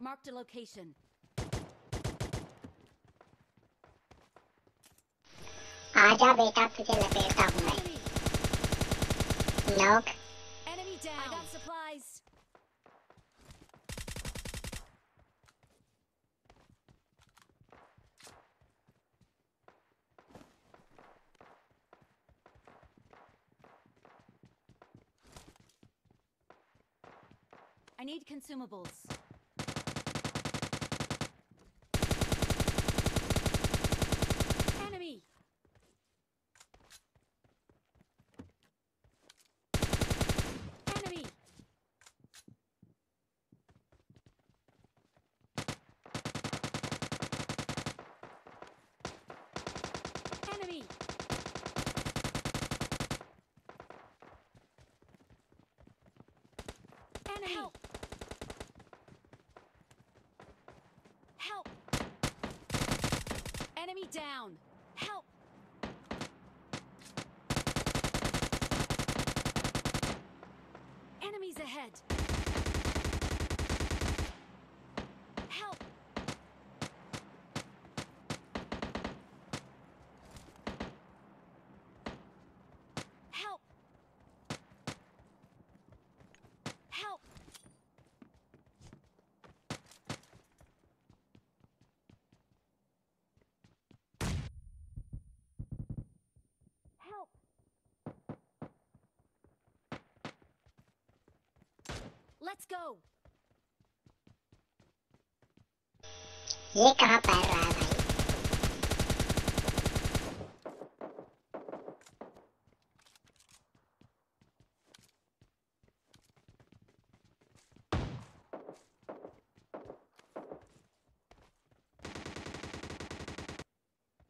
Marked a location. आजा बेटा तुझे लपेटता हूँ मैं knock Enemy down. I got supplies. I need consumables. Enemy! Help! Help! Enemy down! Help! Enemies ahead! Help! Help! Help! Help! Let's go! ये कहाँ पैर रहा है भाई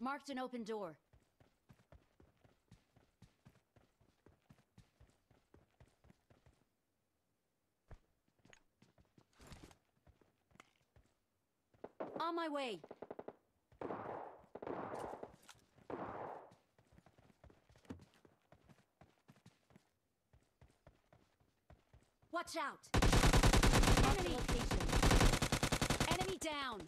Marked an open door. On my way. Watch out! Enemy location. Enemy down.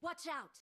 Watch out!